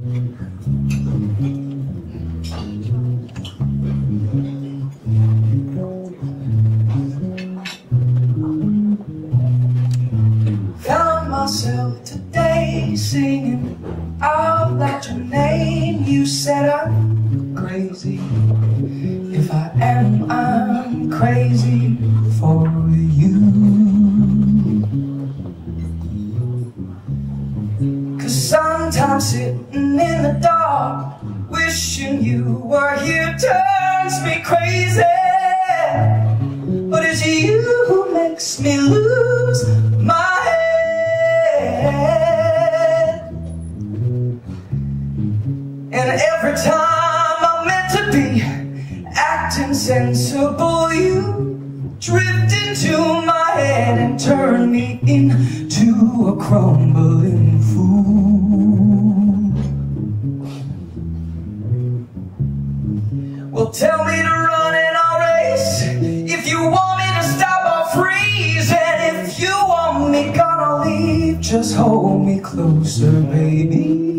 Found myself today singing out loud your name. You said I'm crazy. If I am, I'm crazy sometimes sitting in the dark, wishing you were here turns me crazy. But it's you who makes me lose my head. And every time I'm meant to be acting sensible, you drift into my head and turn me into a crumbling fool. Tell me to run and I'll race. If you want me to stop, I'll freeze. And if you want me I'll leave. Just hold me closer, baby.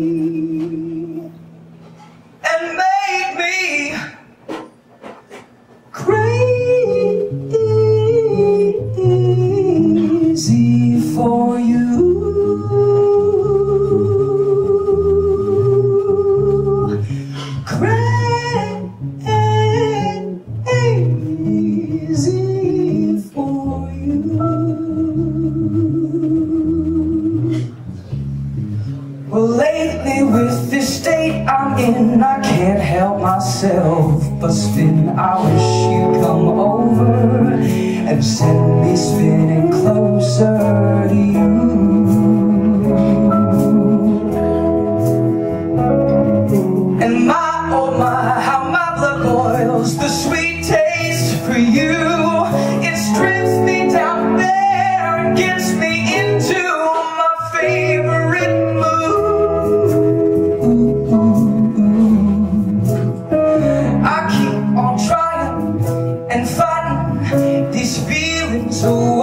Well, lately with this state I'm in, I can't help myself but spin. I wish you'd come over and send me spinning closer to you. And my, oh my, how my blood boils The feelings